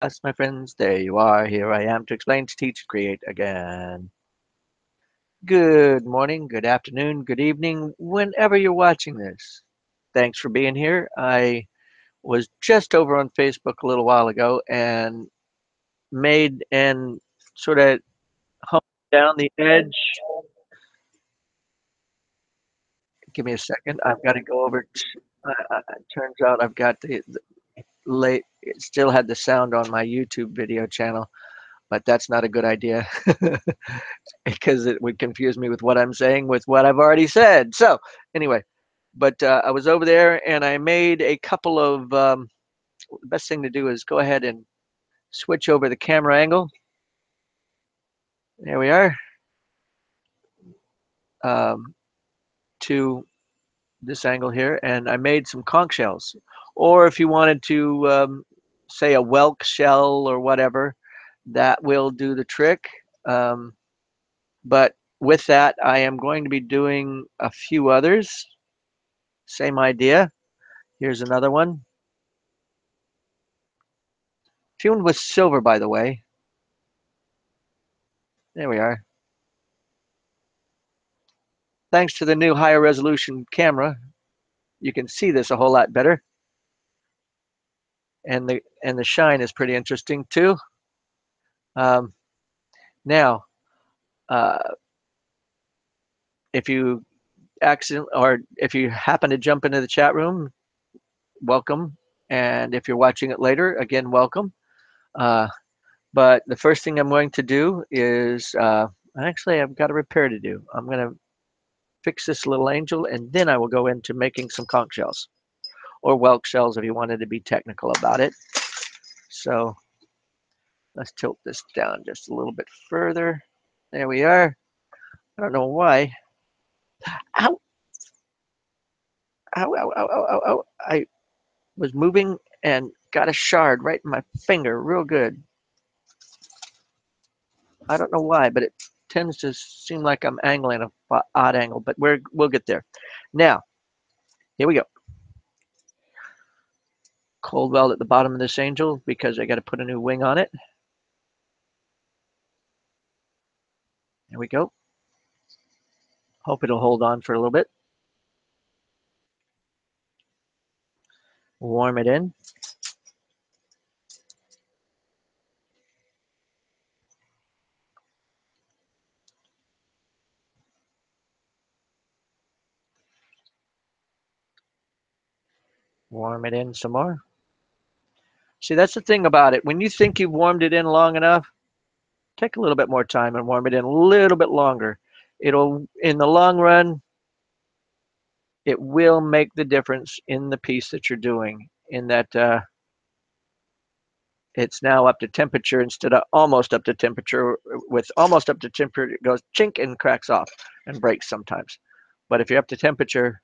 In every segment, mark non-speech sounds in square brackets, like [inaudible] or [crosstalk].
Yes, my friends, there you are. Here I am to explain, to teach, create again. Good morning, good afternoon, good evening, whenever you're watching this. Thanks for being here. I was just over on Facebook a little while ago and made and sort of hummed down the edge. Give me a second. I've got to go over. To, uh, uh turns out I've got the, the late it still had the sound on my YouTube video channel, but that's not a good idea [laughs] because it would confuse me with what I'm saying with what I've already said. So anyway, but uh, I was over there and I made a couple of. Um, the best thing to do is go ahead and switch over the camera angle. There we are. Um, to this angle here, and I made some conch shells. Or if you wanted to um, say a whelk shell or whatever, that will do the trick. Um, but with that, I am going to be doing a few others. Same idea. Here's another one. Tuned with silver, by the way. There we are. Thanks to the new higher resolution camera, you can see this a whole lot better and the and the shine is pretty interesting too. Um, now, uh, if you accident or if you happen to jump into the chat room, welcome. And if you're watching it later, again, welcome. Uh, but the first thing I'm going to do is uh, actually I've got a repair to do. I'm going to fix this little angel and then I will go into making some conch shells or whelk shells if you wanted to be technical about it. So let's tilt this down just a little bit further. There we are. I don't know why. Ow! Ow, ow, ow, ow, ow. I was moving and got a shard right in my finger real good. I don't know why, but it tends to seem like I'm angling a odd angle, but we're, we'll get there. Now, here we go cold weld at the bottom of this angel because I got to put a new wing on it. There we go. Hope it'll hold on for a little bit. Warm it in. Warm it in some more. See, that's the thing about it. When you think you've warmed it in long enough, take a little bit more time and warm it in a little bit longer. It'll, in the long run, it will make the difference in the piece that you're doing in that uh, it's now up to temperature instead of almost up to temperature. With almost up to temperature, it goes chink and cracks off and breaks sometimes. But if you're up to temperature,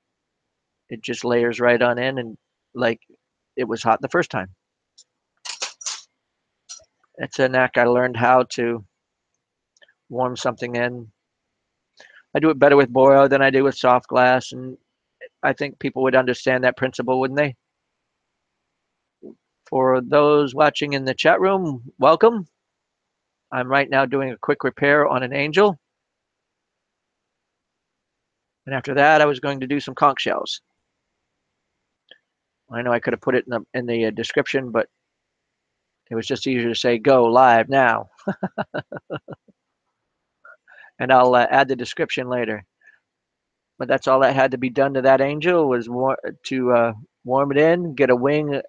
it just layers right on in and like it was hot the first time it's a knack I learned how to warm something in. I do it better with boro than I do with soft glass, and I think people would understand that principle, wouldn't they? For those watching in the chat room, welcome. I'm right now doing a quick repair on an angel. And after that, I was going to do some conch shells. I know I could have put it in the in the uh, description, but it was just easier to say go live now. [laughs] and I'll uh, add the description later. But that's all that had to be done to that angel was war to uh, warm it in, get a wing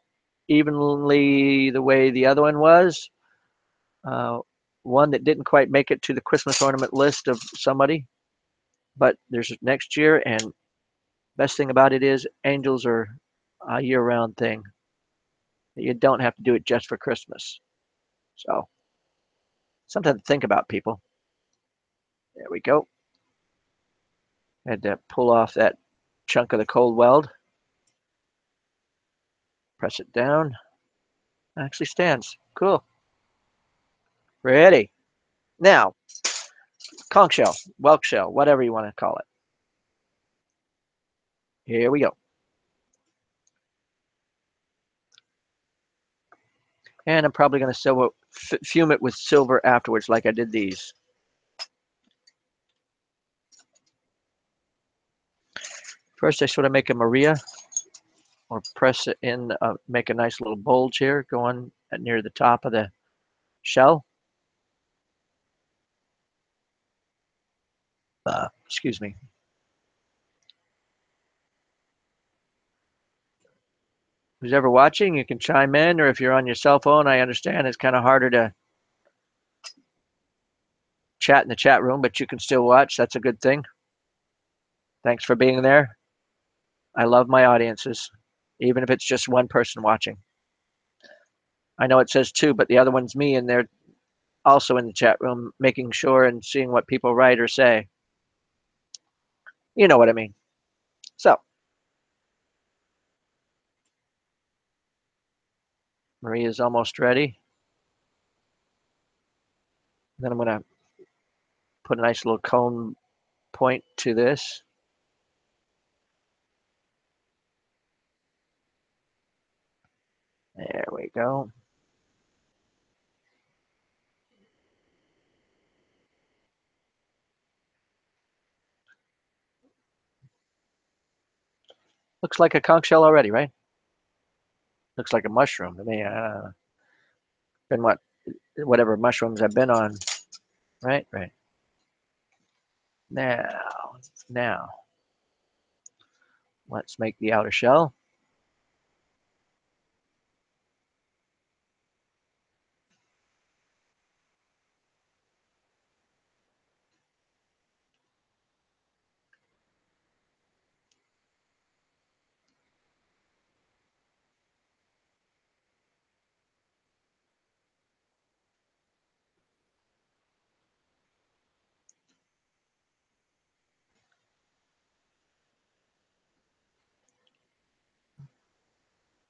evenly the way the other one was. Uh, one that didn't quite make it to the Christmas ornament list of somebody, but there's next year. And best thing about it is angels are a year-round thing. You don't have to do it just for Christmas. So, something to think about, people. There we go. Had to pull off that chunk of the cold weld. Press it down. Actually stands. Cool. Ready. Now, conch shell, whelk shell, whatever you want to call it. Here we go. And I'm probably going to fume it with silver afterwards like I did these. First, I sort of make a Maria or press it in, uh, make a nice little bulge here going near the top of the shell. Uh, excuse me. Who's ever watching, you can chime in, or if you're on your cell phone, I understand it's kind of harder to chat in the chat room, but you can still watch. That's a good thing. Thanks for being there. I love my audiences, even if it's just one person watching. I know it says two, but the other one's me, and they're also in the chat room, making sure and seeing what people write or say. You know what I mean. So, Maria's almost ready. Then I'm going to put a nice little cone point to this. There we go. Looks like a conch shell already, right? Looks like a mushroom to me. Uh, been what, whatever mushrooms I've been on, right? Right. Now, now, let's make the outer shell.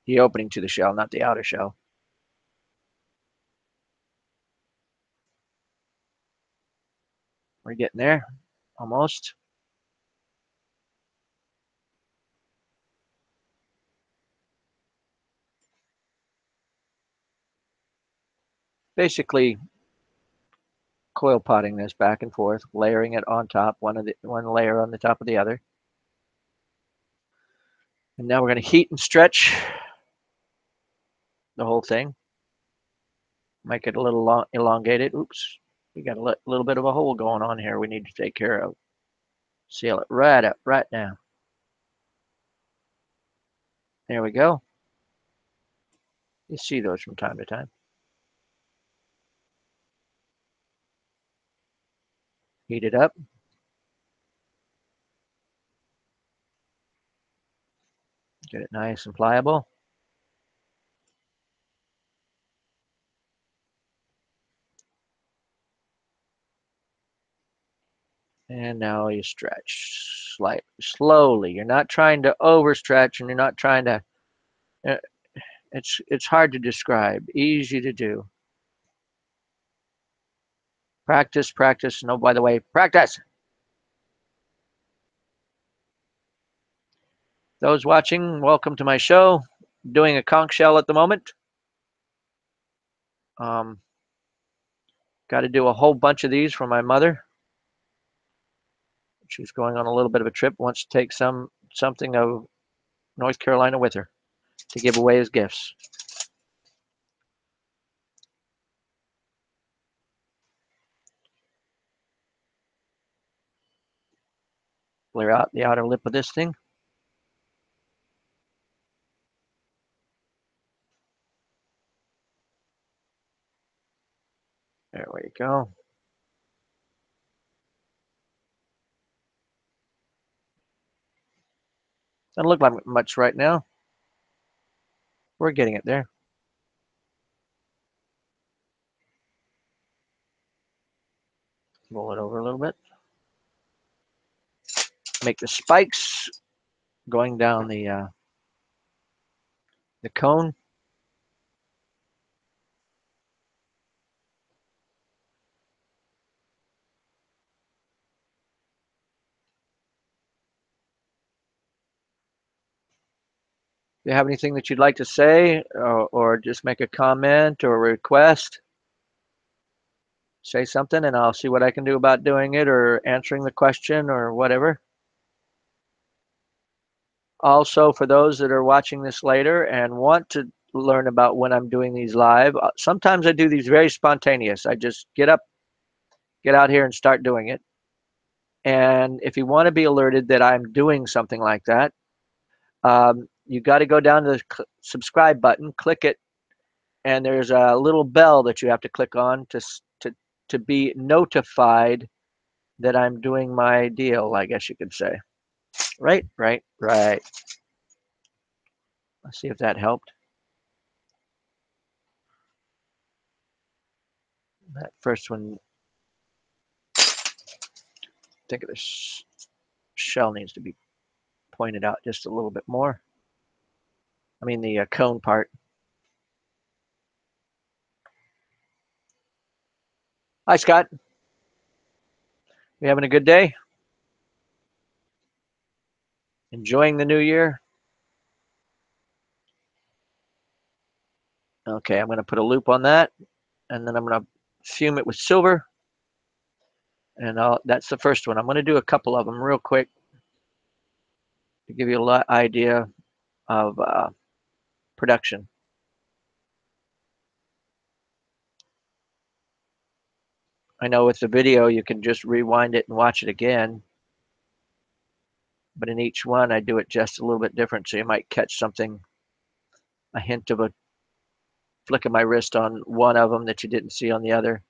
The opening to the shell, not the outer shell. We're getting there, almost. Basically, coil potting this back and forth, layering it on top, one of the one layer on the top of the other. And now we're going to heat and stretch the whole thing. Make it a little long, elongated. Oops, we got a little bit of a hole going on here we need to take care of. Seal it right up, right now. There we go. You see those from time to time. Heat it up. Get it nice and pliable. And now you stretch slightly, slowly. You're not trying to overstretch and you're not trying to, uh, it's, it's hard to describe, easy to do. Practice, practice. No, by the way, practice. Those watching, welcome to my show. doing a conch shell at the moment. Um, got to do a whole bunch of these for my mother. She's going on a little bit of a trip, wants to take some something of North Carolina with her to give away as gifts. Clear out the outer lip of this thing. There we go. Doesn't look like much right now. We're getting it there. Roll it over a little bit. Make the spikes going down the uh, the cone. You have anything that you'd like to say or, or just make a comment or request, say something and I'll see what I can do about doing it or answering the question or whatever. Also, for those that are watching this later and want to learn about when I'm doing these live, uh, sometimes I do these very spontaneous. I just get up, get out here and start doing it. And if you want to be alerted that I'm doing something like that, um, you got to go down to the subscribe button, click it, and there's a little bell that you have to click on to to to be notified that I'm doing my deal. I guess you could say. Right, right, right. Let's see if that helped. That first one, I think the sh shell needs to be pointed out just a little bit more. I mean the uh, cone part. Hi, Scott. You having a good day? Enjoying the new year? Okay, I'm going to put a loop on that, and then I'm going to fume it with silver. And I'll, that's the first one. I'm going to do a couple of them real quick to give you a idea of uh, production. I know with the video, you can just rewind it and watch it again. But in each one, I do it just a little bit different. So you might catch something, a hint of a flick of my wrist on one of them that you didn't see on the other.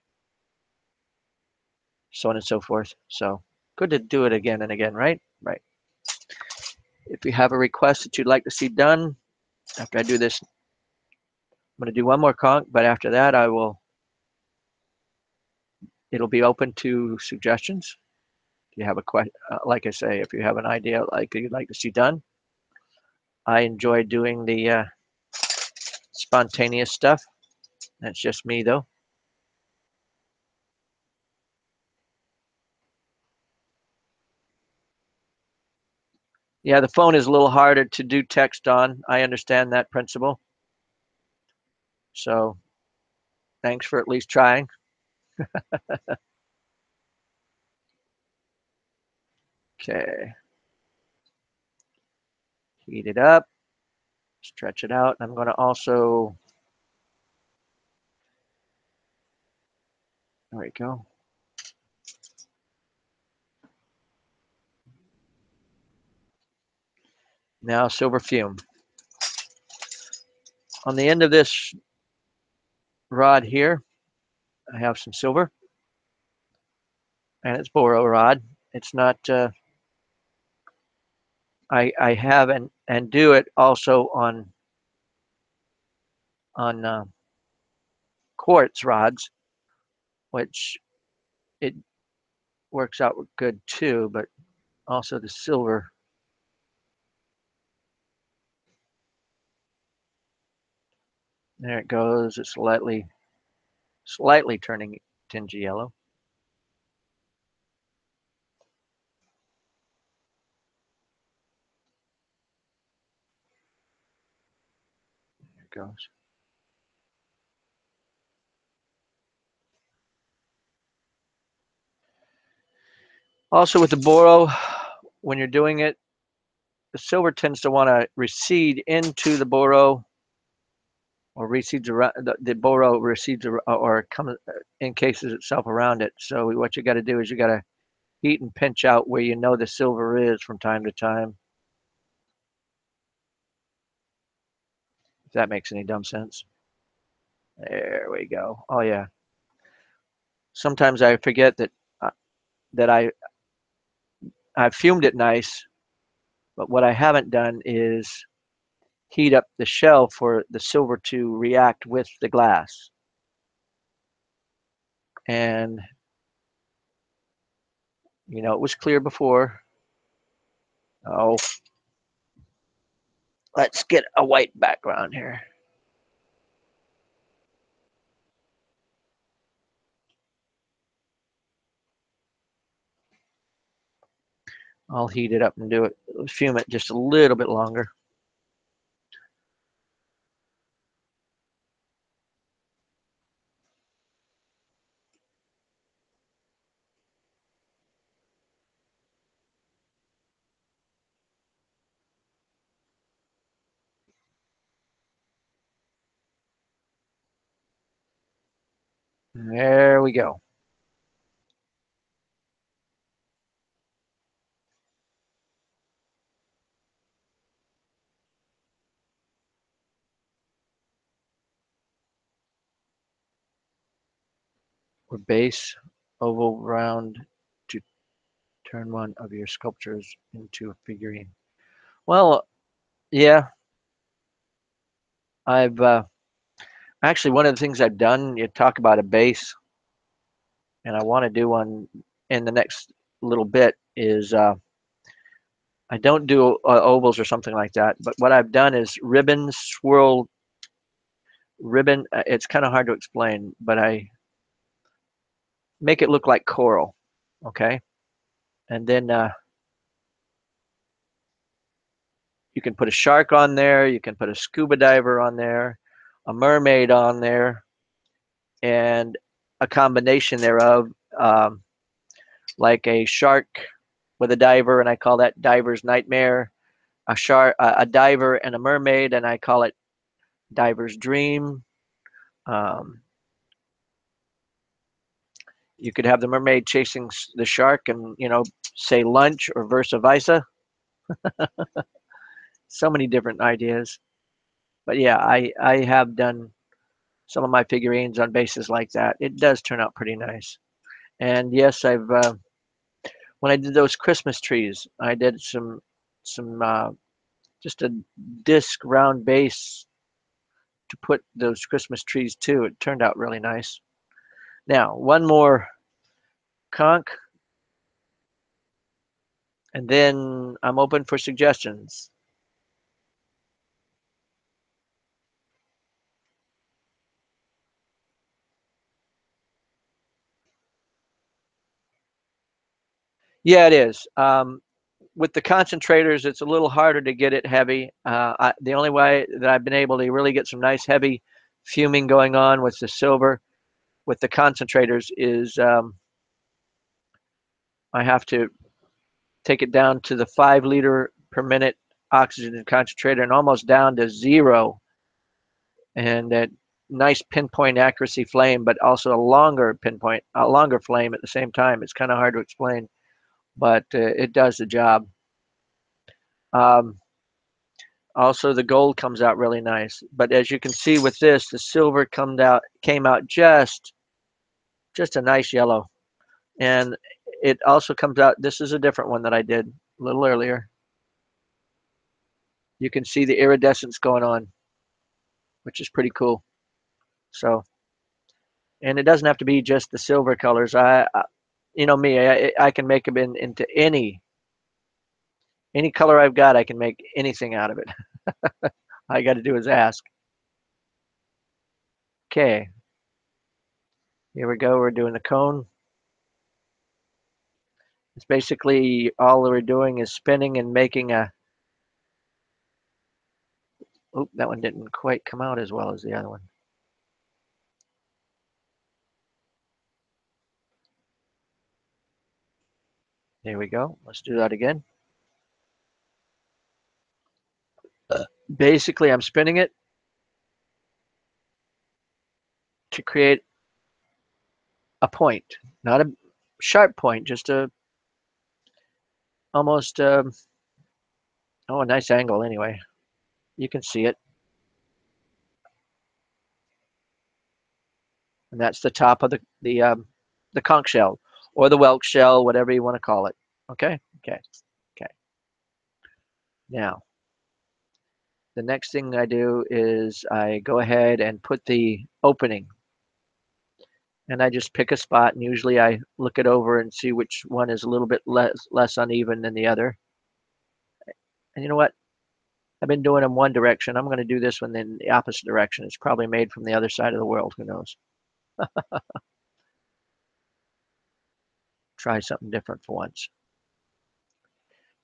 So on and so forth. So good to do it again and again, right? Right. If you have a request that you'd like to see done, after I do this, I'm going to do one more conch, but after that, I will, it'll be open to suggestions. If you have a question, uh, like I say, if you have an idea like you'd like to see done, I enjoy doing the uh, spontaneous stuff. That's just me though. Yeah, the phone is a little harder to do text on. I understand that principle. So thanks for at least trying. [laughs] okay. Heat it up, stretch it out. I'm going to also, there we go. Now silver fume. On the end of this rod here, I have some silver. And it's boro rod. It's not, uh, I, I have and, and do it also on, on uh, quartz rods, which it works out good too, but also the silver There it goes. It's slightly, slightly turning tingy yellow. There it goes. Also with the boro, when you're doing it, the silver tends to want to recede into the boro or recedes around the, the boro recedes or, or comes uh, encases itself around it. So what you got to do is you got to heat and pinch out where you know the silver is from time to time. If that makes any dumb sense. There we go. Oh yeah. Sometimes I forget that uh, that I I've fumed it nice, but what I haven't done is heat up the shell for the silver to react with the glass. And, you know, it was clear before. Oh, let's get a white background here. I'll heat it up and do it, fume it just a little bit longer. There we go. Or base, oval, round to turn one of your sculptures into a figurine. Well, yeah. I've uh, actually one of the things I've done. You talk about a base, and I want to do one in the next little bit. Is uh, I don't do uh, ovals or something like that, but what I've done is ribbon swirl ribbon. Uh, it's kind of hard to explain, but I make it look like coral, okay? And then uh, you can put a shark on there, you can put a scuba diver on there, a mermaid on there, and a combination thereof, um, like a shark with a diver, and I call that diver's nightmare. A shark, a diver, and a mermaid, and I call it diver's dream. Um, you could have the mermaid chasing the shark and you know say lunch or versa versa [laughs] so many different ideas but yeah i i have done some of my figurines on bases like that. It does turn out pretty nice. And yes i've uh, when i did those christmas trees i did some some uh, just a disc round base to put those christmas trees to it turned out really nice. Now, one more conch, and then I'm open for suggestions. Yeah, it is. Um, with the concentrators, it's a little harder to get it heavy. Uh, I, the only way that I've been able to really get some nice heavy fuming going on with the silver with the concentrators is um, I have to take it down to the five liter per minute oxygen concentrator and almost down to zero. And that nice pinpoint accuracy flame, but also a longer pinpoint, a longer flame at the same time. It's kind of hard to explain, but uh, it does the job. Um, also, the gold comes out really nice. But as you can see with this, the silver come out came out just just a nice yellow. And it also comes out, this is a different one that I did a little earlier. You can see the iridescence going on, which is pretty cool. So, and it doesn't have to be just the silver colors. I, I you know me, I, I can make them in, into any, any color I've got, I can make anything out of it. [laughs] All I got to do is ask. Okay, here we go, we're doing the cone. It's basically all we're doing is spinning and making a, oop, that one didn't quite come out as well as the other one. There we go. Let's do that again. Uh, basically, I'm spinning it to create a point, not a sharp point, just a almost um, oh a nice angle anyway. You can see it. And that's the top of the the um, the conch shell or the whelk shell, whatever you want to call it. Okay, okay, okay. Now, the next thing I do is I go ahead and put the opening and I just pick a spot and usually I look it over and see which one is a little bit less less uneven than the other. And you know what? I've been doing them one direction. I'm going to do this one in the opposite direction. It's probably made from the other side of the world. Who knows? [laughs] Try something different for once.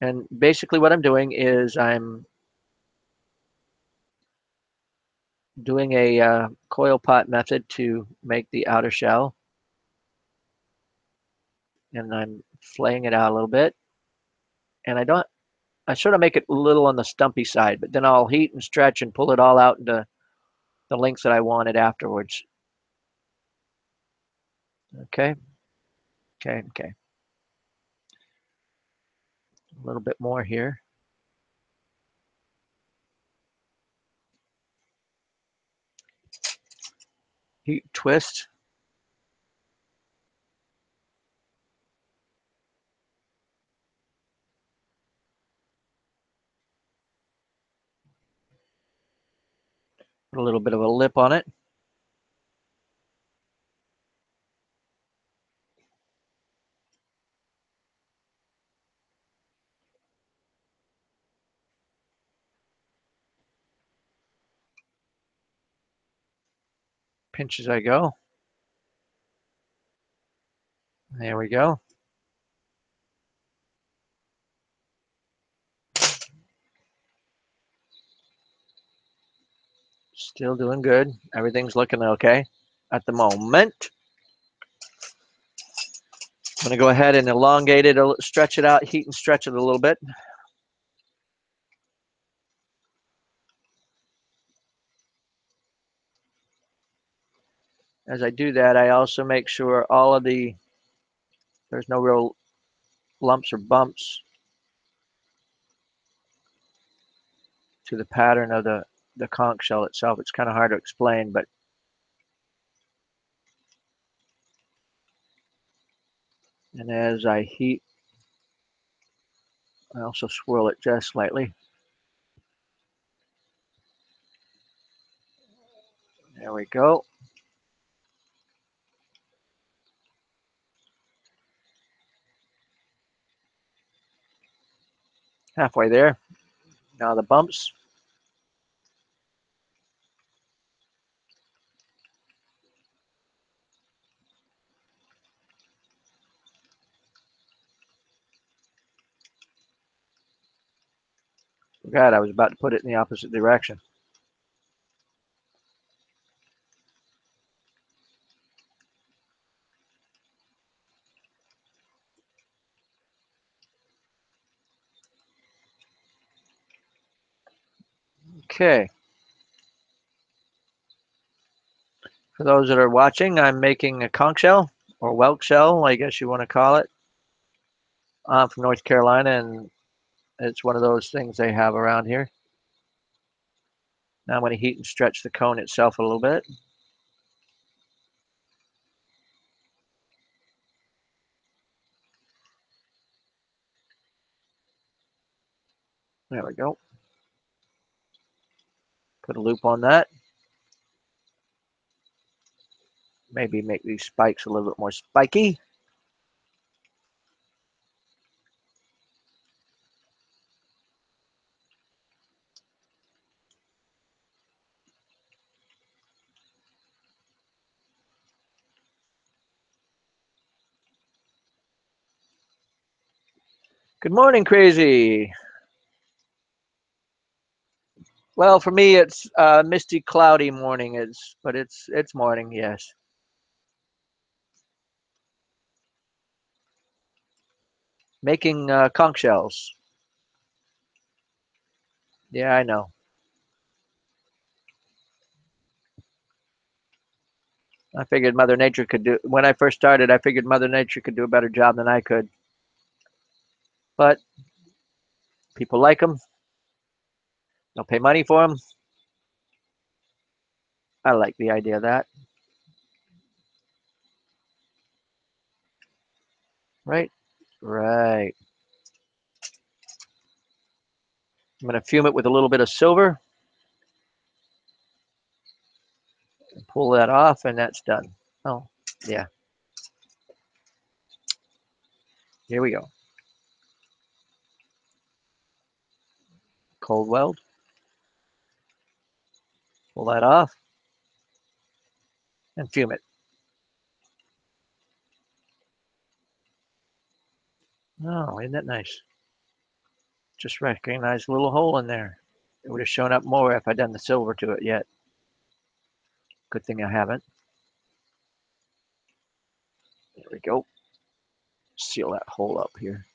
And basically what I'm doing is I'm doing a uh, coil pot method to make the outer shell. And I'm flaying it out a little bit. And I don't, I sort of make it a little on the stumpy side, but then I'll heat and stretch and pull it all out into the length that I wanted afterwards. Okay. Okay. Okay. A little bit more here. Heat twist. Put a little bit of a lip on it. Pinch as I go. There we go. Still doing good. Everything's looking okay at the moment. I'm going to go ahead and elongate it, stretch it out, heat and stretch it a little bit. As I do that, I also make sure all of the, there's no real lumps or bumps to the pattern of the, the conch shell itself. It's kind of hard to explain, but and as I heat, I also swirl it just slightly. There we go. Halfway there. Now the bumps. God, I was about to put it in the opposite direction. Okay. For those that are watching, I'm making a conch shell or whelk shell, I guess you want to call it. I'm from North Carolina, and it's one of those things they have around here. Now I'm going to heat and stretch the cone itself a little bit. There we go. Put a loop on that. Maybe make these spikes a little bit more spiky. Good morning, Crazy. Well, for me, it's uh, misty, cloudy morning. It's but it's it's morning. Yes. Making uh, conch shells. Yeah, I know. I figured Mother Nature could do. When I first started, I figured Mother Nature could do a better job than I could. But people like them. They'll pay money for them. I like the idea of that. Right? Right. I'm going to fume it with a little bit of silver. Pull that off, and that's done. Oh, yeah. Here we go. Cold weld. Pull that off and fume it. Oh, isn't that nice? Just recognize a little hole in there. It would have shown up more if I'd done the silver to it yet. Good thing I haven't. There we go. Seal that hole up here.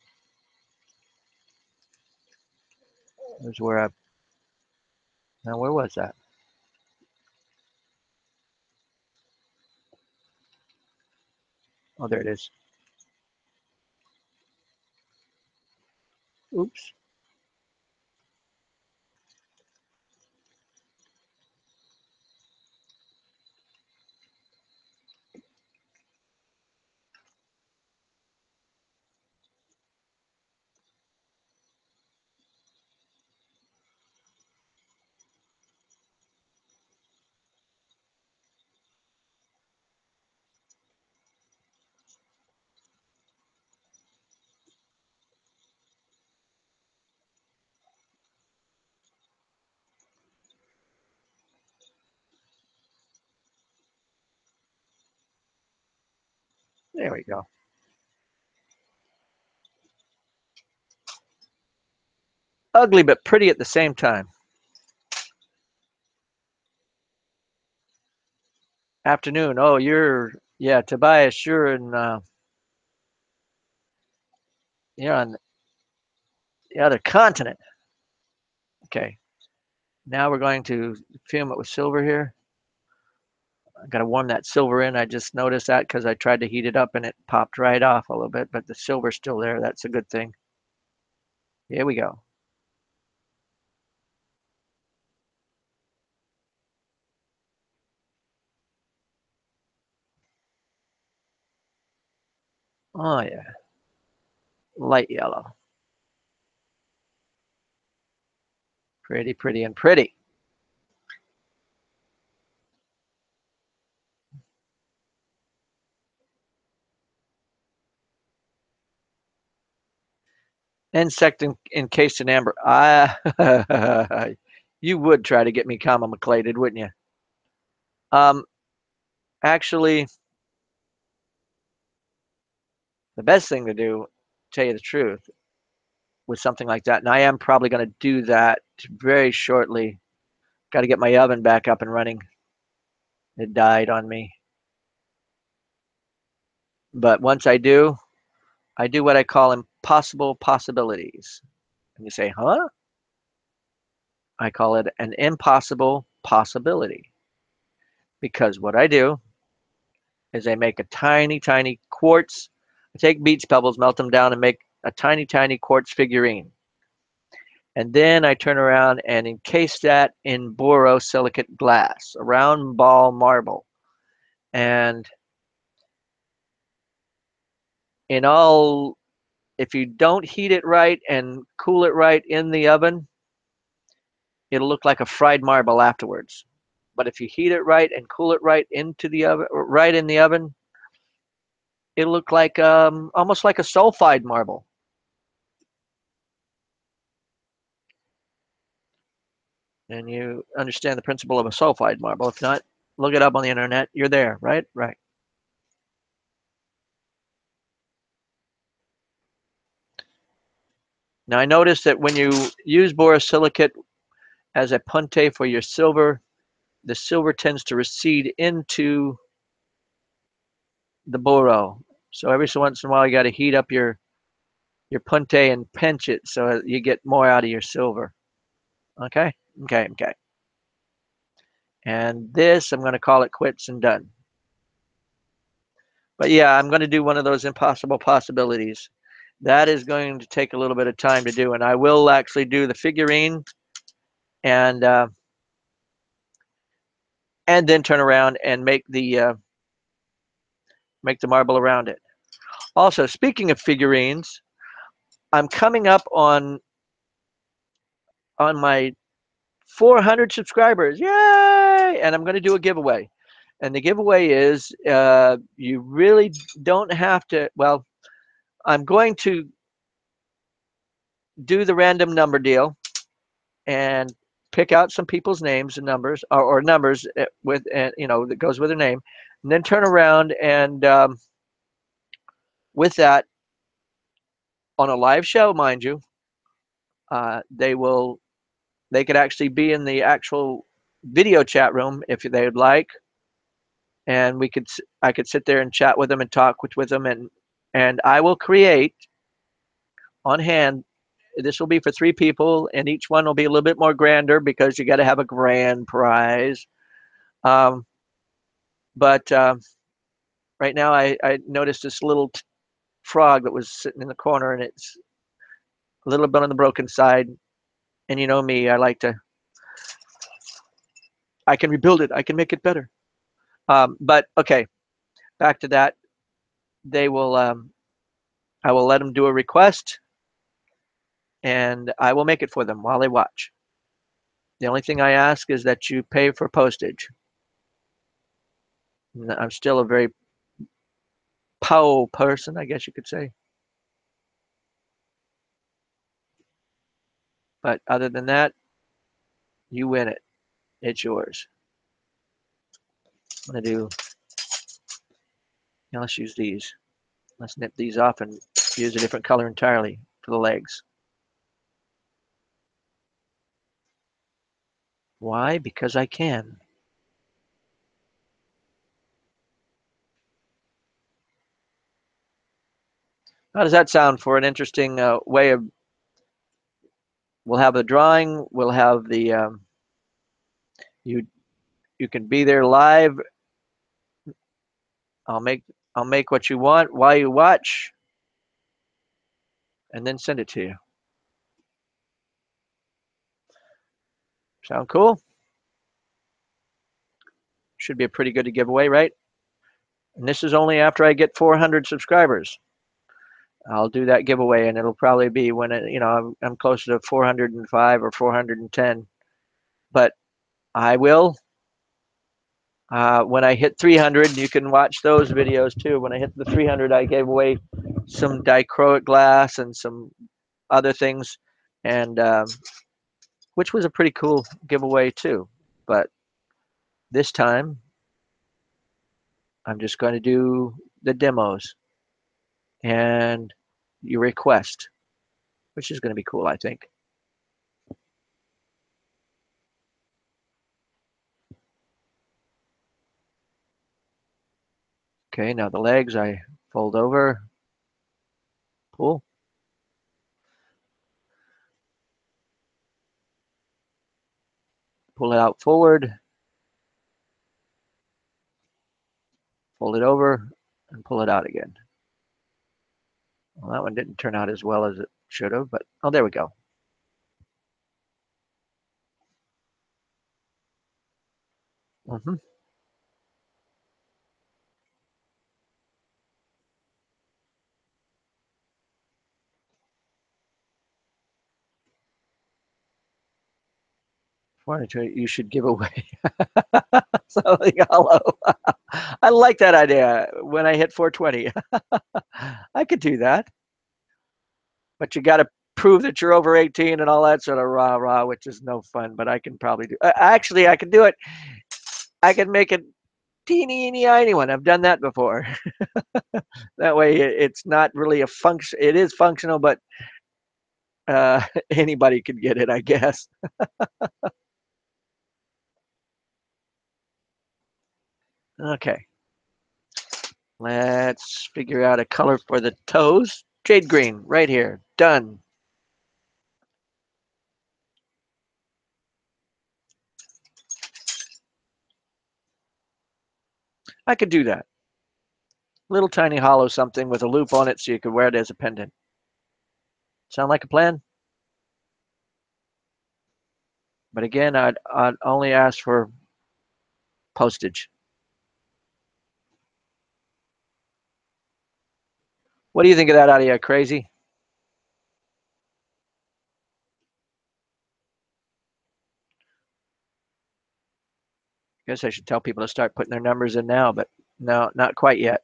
There's where I. Now, where was that? Oh, there it is. Oops. There we go. Ugly but pretty at the same time. Afternoon. Oh, you're yeah, Tobias. You're in. Uh, you're on the other continent. Okay. Now we're going to fume it with silver here. I got to warm that silver in. I just noticed that because I tried to heat it up and it popped right off a little bit, but the silver's still there. That's a good thing. Here we go. Oh yeah. Light yellow. Pretty, pretty, and pretty. Insect in, encased in amber. Ah, [laughs] you would try to get me macladed, wouldn't you? Um, actually, the best thing to do, tell you the truth, with something like that, and I am probably going to do that very shortly. Got to get my oven back up and running. It died on me. But once I do, I do what I call impossible possibilities. And you say, huh? I call it an impossible possibility. Because what I do is I make a tiny, tiny quartz. I take beach pebbles, melt them down, and make a tiny, tiny quartz figurine. And then I turn around and encase that in borosilicate glass, a round ball marble. And in all if you don't heat it right and cool it right in the oven, it'll look like a fried marble afterwards. But if you heat it right and cool it right into the oven, right in the oven, it'll look like um, almost like a sulfide marble. And you understand the principle of a sulfide marble. If not, look it up on the internet. You're there, right? Right. Now I noticed that when you use borosilicate as a punte for your silver, the silver tends to recede into the boro. So every so once in a while you got to heat up your your punte and pinch it so you get more out of your silver. Okay, okay, okay. And this, I'm going to call it quits and done. But yeah, I'm going to do one of those impossible possibilities that is going to take a little bit of time to do and i will actually do the figurine and uh, and then turn around and make the uh, make the marble around it. Also speaking of figurines i'm coming up on on my 400 subscribers. Yay! And i'm going to do a giveaway. And the giveaway is uh, you really don't have to well I'm going to do the random number deal and pick out some people's names and numbers or, or numbers eh, with and you know that goes with their name and then turn around and um, with that on a live show mind you uh, they will they could actually be in the actual video chat room if they would like and we could i could sit there and chat with them and talk with, with them and and I will create on hand. This will be for three people, and each one will be a little bit more grander because you got to have a grand prize. Um, but uh, right now I, I noticed this little frog that was sitting in the corner and it's a little bit on the broken side. And you know me, I like to, I can rebuild it. I can make it better. Um, but okay, back to that. They will, um, I will let them do a request and I will make it for them while they watch. The only thing I ask is that you pay for postage. I'm still a very POW person, I guess you could say. But other than that, you win it. It's yours. I'm going to do, now let's use these. Let's nip these off and use a different color entirely for the legs. Why? Because I can. How does that sound for an interesting uh, way of? We'll have a drawing. We'll have the um, you. You can be there live. I'll make I'll make what you want while you watch, and then send it to you. Sound cool? Should be a pretty good giveaway, right? And this is only after I get 400 subscribers. I'll do that giveaway, and it'll probably be when it, you know I'm, I'm closer to 405 or 410. But I will. Uh, when I hit 300, you can watch those videos too. When I hit the 300, I gave away some dichroic glass and some other things, and um, which was a pretty cool giveaway too. But this time, I'm just going to do the demos and your request, which is going to be cool, I think. Okay, now the legs I fold over, pull. Pull it out forward, fold it over, and pull it out again. Well, that one didn't turn out as well as it should have, but oh, there we go. Mm you should give away. [laughs] Something hollow. [laughs] I like that idea when I hit 420. [laughs] I could do that. But you got to prove that you're over 18 and all that sort of rah rah, which is no fun. But I can probably do. Uh, actually, I can do it. I can make it teeny tiny one. I've done that before. that way, it's not really a function. It is functional, but uh, anybody could get it, I guess. Okay. Let's figure out a color for the toes. Jade green, right here. Done. I could do that. Little tiny hollow something with a loop on it so you could wear it as a pendant. Sound like a plan? But again, I'd, I'd only ask for postage. What do you think of that idea? Crazy? I guess I should tell people to start putting their numbers in now, but no, not quite yet.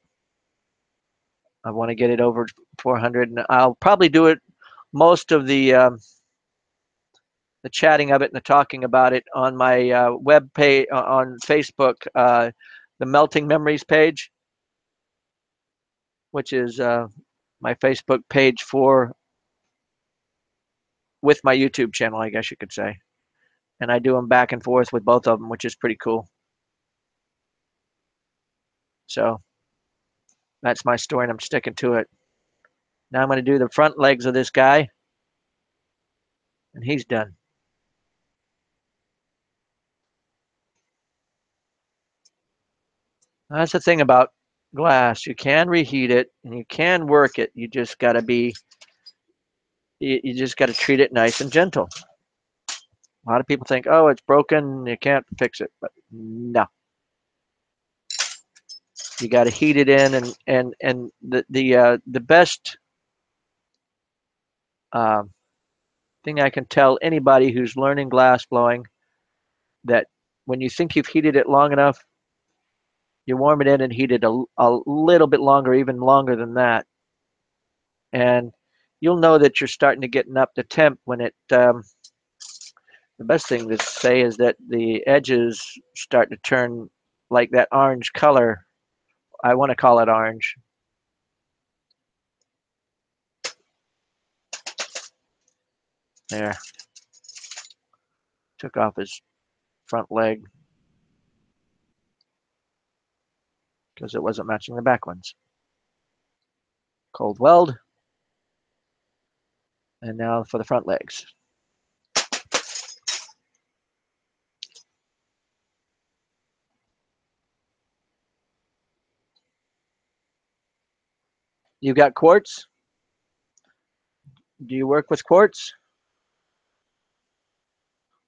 I want to get it over 400, and I'll probably do it most of the um, the chatting of it and the talking about it on my uh, web page on Facebook, uh, the Melting Memories page which is uh, my Facebook page for with my YouTube channel, I guess you could say. And I do them back and forth with both of them, which is pretty cool. So that's my story, and I'm sticking to it. Now I'm going to do the front legs of this guy, and he's done. That's the thing about glass. You can reheat it and you can work it. You just got to be, you, you just got to treat it nice and gentle. A lot of people think, oh, it's broken, you can't fix it. But no. You got to heat it in, and and and the the uh, the best uh, thing I can tell anybody who's learning glass blowing that when you think you've heated it long enough, you warm it in and heat it a, a little bit longer, even longer than that. And you'll know that you're starting to get up to temp when it, um, the best thing to say is that the edges start to turn like that orange color. I want to call it orange. There. Took off his front leg. Because it wasn't matching the back ones. Cold weld. And now for the front legs. You've got quartz. Do you work with quartz?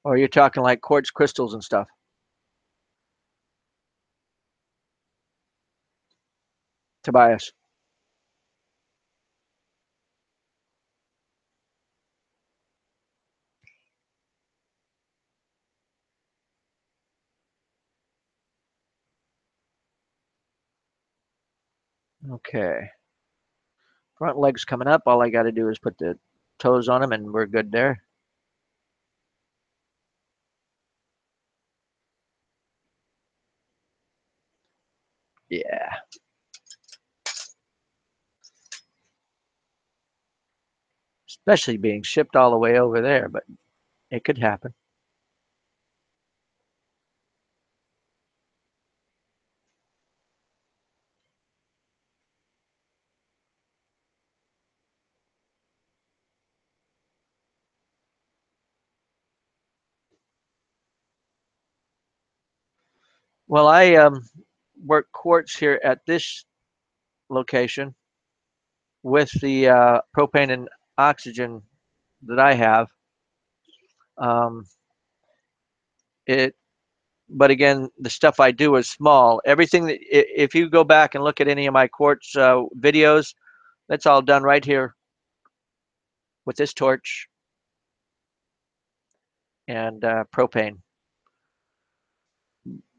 Or are you talking like quartz crystals and stuff? Tobias. Okay. Front legs coming up. All I got to do is put the toes on them and we're good there. Yeah. Especially being shipped all the way over there, but it could happen. Well, I um, work quartz here at this location with the uh, propane and oxygen that I have. Um, it, but again, the stuff I do is small. Everything that, if you go back and look at any of my quartz uh, videos, that's all done right here with this torch and uh, propane.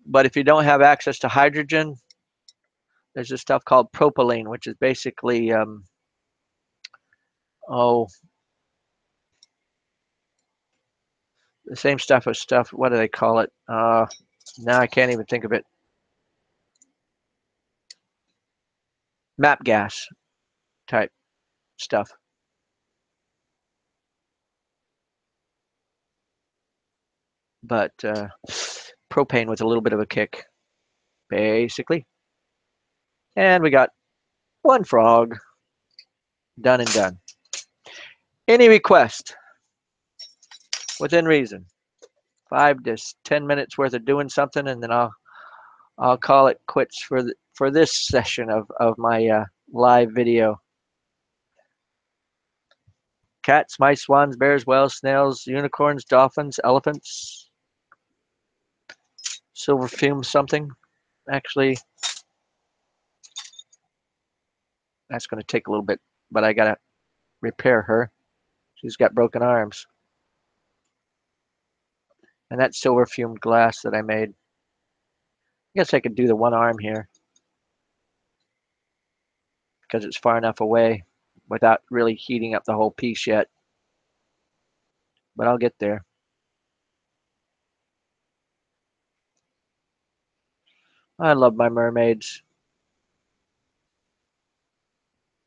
But if you don't have access to hydrogen, there's this stuff called propylene, which is basically um, oh, the same stuff as stuff. What do they call it? Uh, now I can't even think of it. MAPP gas type stuff. But uh, propane with a little bit of a kick, basically. And we got one frog done and done. Any request within reason. Five to ten minutes worth of doing something, and then I'll I'll call it quits for the, for this session of of my uh, live video. Cats, mice, swans, bears, whales, snails, unicorns, dolphins, elephants, silver fume something. Actually, that's going to take a little bit, but I got to repair her. She's got broken arms. And that silver fumed glass that I made. I guess I could do the one arm here because it's far enough away without really heating up the whole piece yet. But I'll get there. I love my mermaids.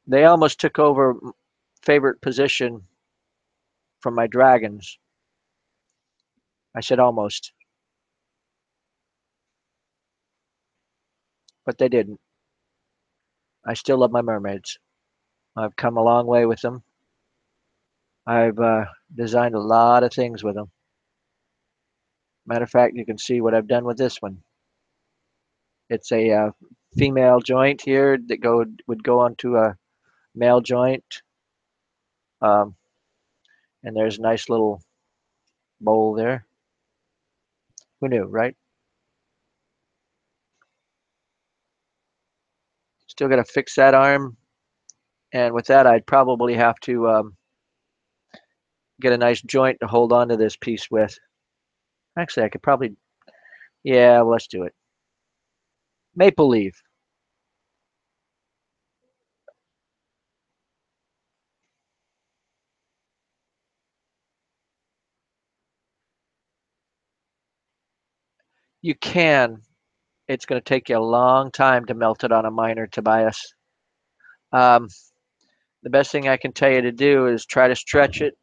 They almost took over favorite position from my dragons. I said almost. But they didn't. I still love my mermaids. I've come a long way with them. I've uh, designed a lot of things with them. Matter of fact, you can see what I've done with this one. It's a uh, female joint here that go would go onto a male joint. Um, and there's a nice little bowl there. Who knew, right? Still got to fix that arm. And with that, I'd probably have to um, get a nice joint to hold on to this piece with. Actually, I could probably, yeah, well, let's do it. Maple leaf. You can. It's going to take you a long time to melt it on a Minor, Tobias. Um, the best thing I can tell you to do is try to stretch it,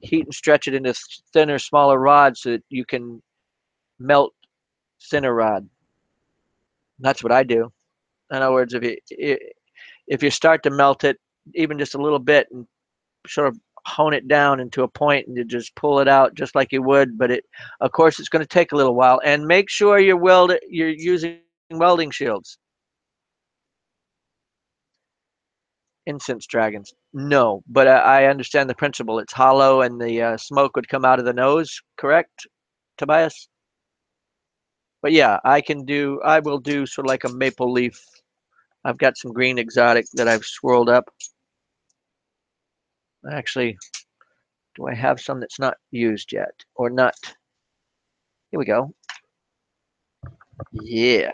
heat and stretch it into thinner, smaller rods so that you can melt thinner rod. That's what I do. In other words, if you if you start to melt it even just a little bit and sort of hone it down into a point and you just pull it out just like you would, but it of course it's going to take a little while. And make sure you're weld you're using welding shields. Incense dragons. No, but I, I understand the principle. It's hollow and the uh, smoke would come out of the nose, correct, Tobias? But yeah, I can do, I will do sort of like a maple leaf. I've got some green exotic that I've swirled up. Actually, do I have some that's not used yet or not? Here we go. Yeah.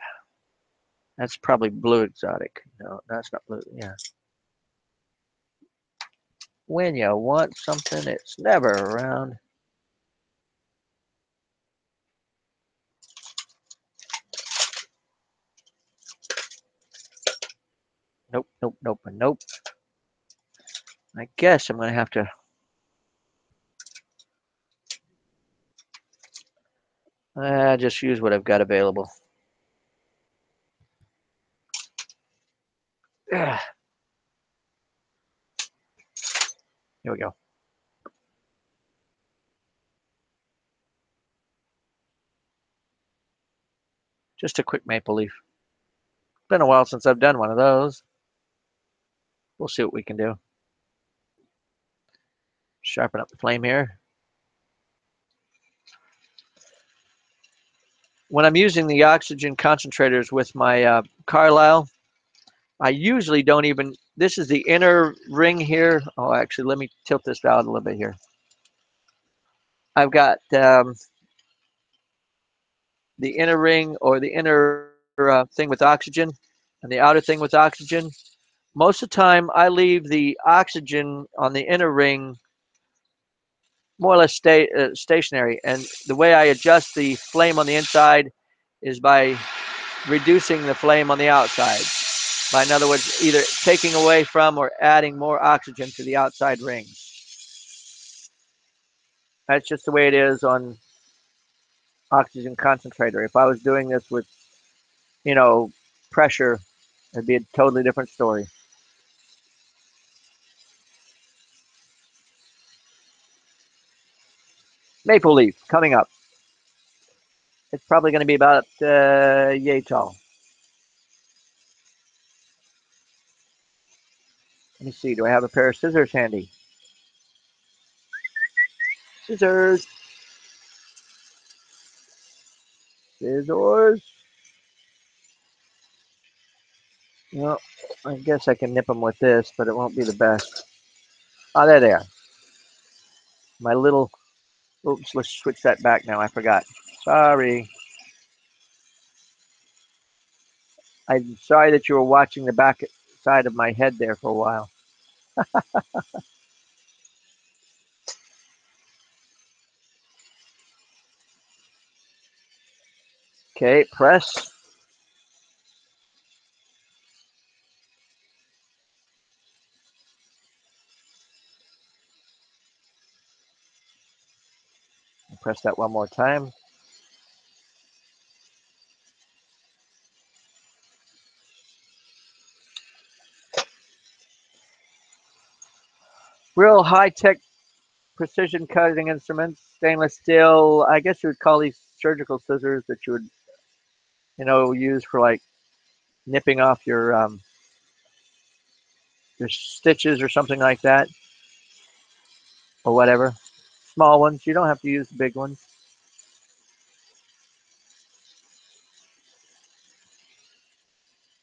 That's probably blue exotic. No, that's not blue. Yeah. When you want something, it's never around. Nope, nope, nope, nope. I guess I'm going to have to uh, just use what I've got available. Ugh. Here we go. Just a quick maple leaf. Been a while since I've done one of those. We'll see what we can do. Sharpen up the flame here. When I'm using the oxygen concentrators with my uh, Carlisle, I usually don't even, this is the inner ring here. Oh, actually, let me tilt this out a little bit here. I've got um, the inner ring or the inner uh, thing with oxygen and the outer thing with oxygen most of the time I leave the oxygen on the inner ring more or less stay uh, stationary. And the way I adjust the flame on the inside is by reducing the flame on the outside. By, in other words, either taking away from or adding more oxygen to the outside rings. That's just the way it is on oxygen concentrator. If I was doing this with, you know, pressure, it'd be a totally different story. Maple leaf coming up. It's probably going to be about uh, yay tall. Let me see. Do I have a pair of scissors handy? Scissors. Scissors. Well, I guess I can nip them with this, but it won't be the best. Oh, there they are. My little Oops, let's switch that back now. I forgot. Sorry. I'm sorry that you were watching the back side of my head there for a while. [laughs] okay, press. Press that one more time. Real high-tech precision cutting instruments, stainless steel. I guess you would call these surgical scissors that you would, you know, use for like nipping off your um, your stitches or something like that, or whatever. Small ones. You don't have to use the big ones.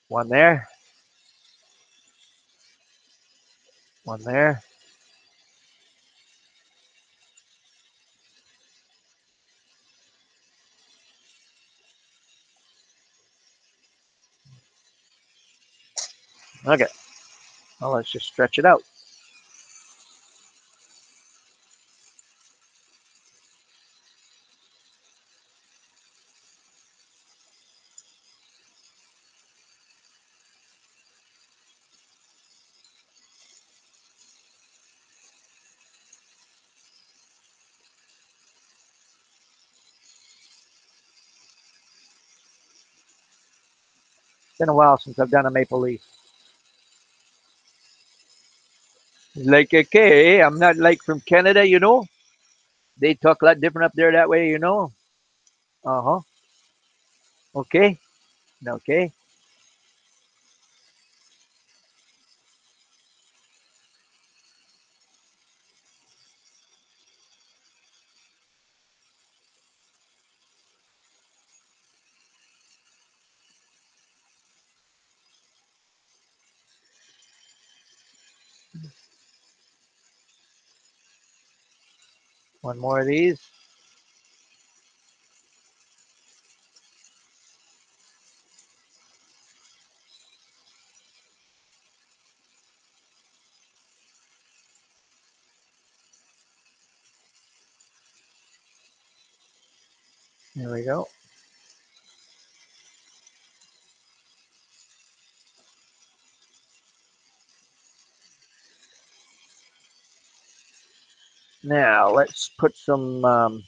One there. One there. Okay. Well, let's just stretch it out. It's been a while since I've done a maple leaf. Like, okay, I'm not like from Canada, you know. They talk a lot different up there that way, you know. Uh huh. Okay. Okay. One more of these. There we go. Now let's put some um,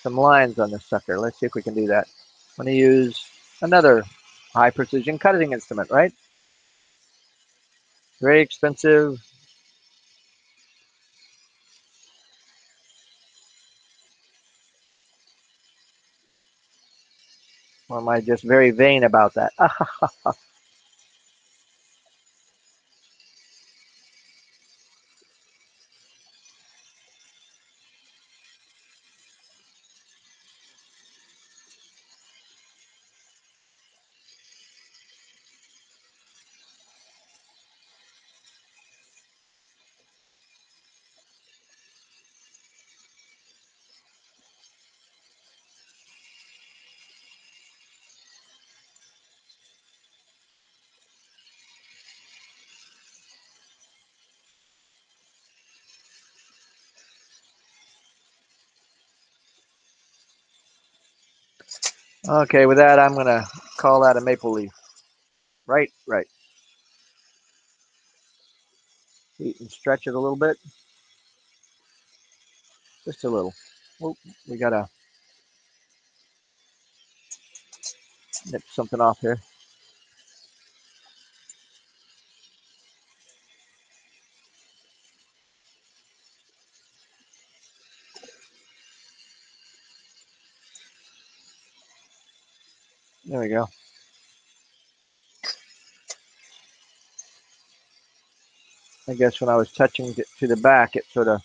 some lines on this sucker. Let's see if we can do that. I'm going to use another high precision cutting instrument, right? Very expensive. Or am I just very vain about that? [laughs] okay, with that, I'm going to call that a maple leaf. Right, right. Heat and stretch it a little bit. Just a little. Oh, we got to nip something off here. There we go. I guess when I was touching it to the back, it sort of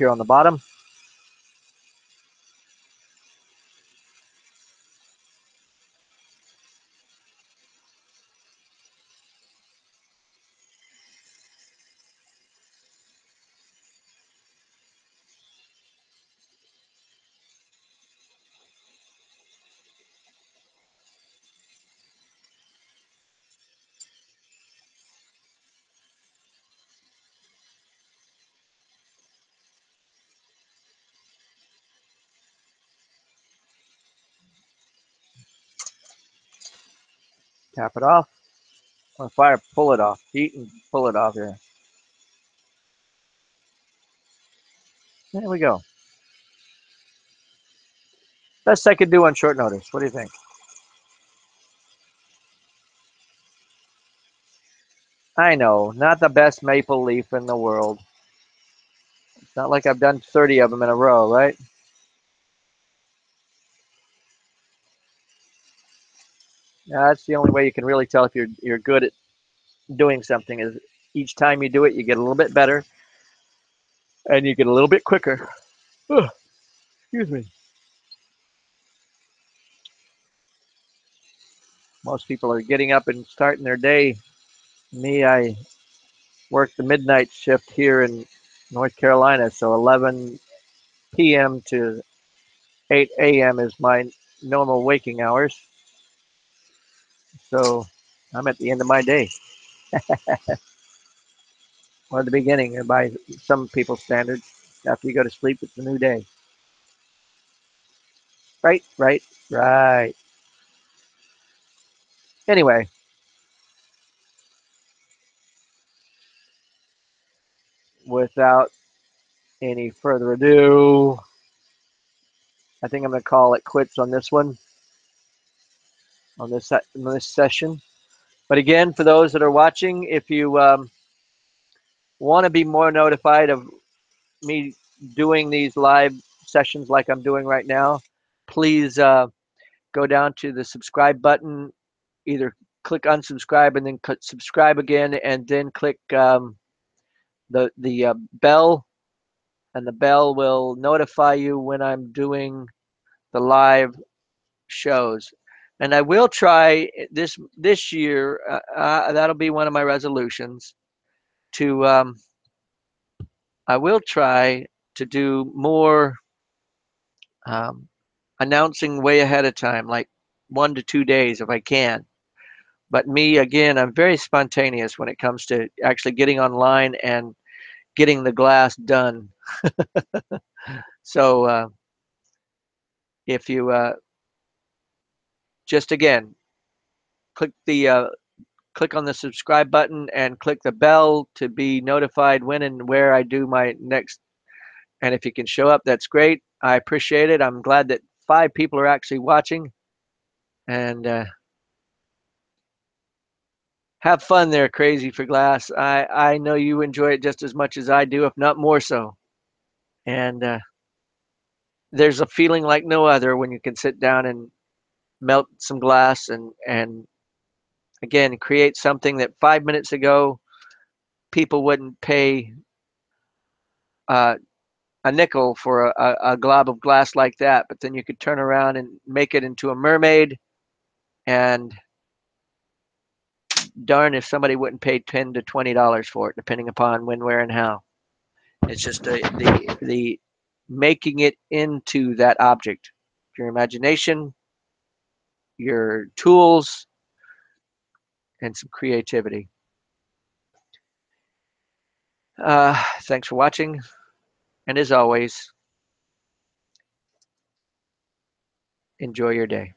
here on the bottom. Tap it off. On fire, pull it off. Heat and pull it off here. There we go. Best I could do on short notice. What do you think? I know, not the best maple leaf in the world. It's not like I've done 30 of them in a row, right? That's the only way you can really tell if you're you're good at doing something is each time you do it, you get a little bit better and you get a little bit quicker. Excuse me. Most people are getting up and starting their day. Me, I work the midnight shift here in North Carolina, so 11 p.m. to 8 a.m. is my normal waking hours. So I'm at the end of my day. [laughs] or the beginning uh, by some people's standards. After you go to sleep, it's a new day. Right, right, right. Anyway, without any further ado, I think I'm going to call it quits on this one, on this, on this session. But again, for those that are watching, if you um, want to be more notified of me doing these live sessions like I'm doing right now, please uh, go down to the subscribe button, either click unsubscribe and then click subscribe again, and then click um, the the uh, bell, and the bell will notify you when I'm doing the live shows. And I will try this this year. Uh, uh, that'll be one of my resolutions. To um, I will try to do more um, announcing way ahead of time, like one to two days if I can. But me, again, I'm very spontaneous when it comes to actually getting online and getting the glass done. [laughs] so uh, if you uh, just again click the uh, click on the subscribe button and click the bell to be notified when and where I do my next. And if you can show up, that's great. I appreciate it. I'm glad that five people are actually watching. And uh, have fun there, Crazy for Glass. I, I know you enjoy it just as much as I do, if not more so. And uh, there's a feeling like no other when you can sit down and melt some glass and, and again, create something that five minutes ago people wouldn't pay uh, a nickel for a, a, glob of glass like that. But then you could turn around and make it into a mermaid. And darn if somebody wouldn't pay 10 to 20 dollars for it depending upon when where and how. It's just the the the making it into that object. Your imagination your tools and some creativity. Uh, thanks for watching and as always enjoy your day